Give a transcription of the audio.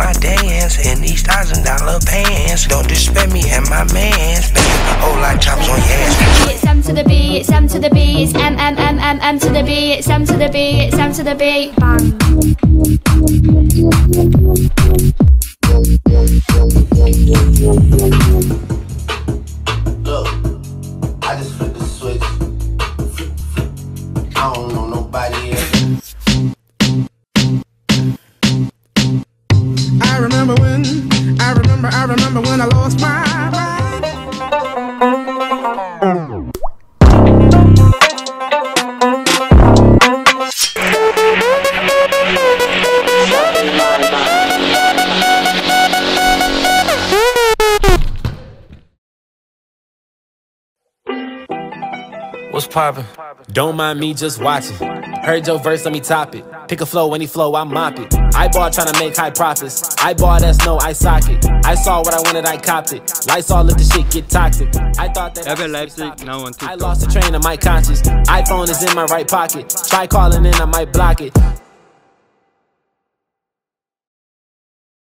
my dance in these thousand dollar pants. Don't disrespect me and my mans. Baby, whole lot chops on your ass. It's M to the B, it's M to the B, it's M M M M M to the B, it's M to the B, it's M to the B. Bang. Look, I just flipped the switch. I don't know nobody else. Remember when, I remember, I remember when I lost my mind. What's poppin'? Don't mind me just watching. Heard your verse, let me top it. Pick a flow, any flow, I mop it. I bought tryna make high profits. I bought that's no eye socket. I saw what I wanted, I copped it. Lights all let the shit get toxic. I thought that RB Leipzig, stopping. now on I lost the train of my conscience. iPhone is in my right pocket. Try calling in, I might block it.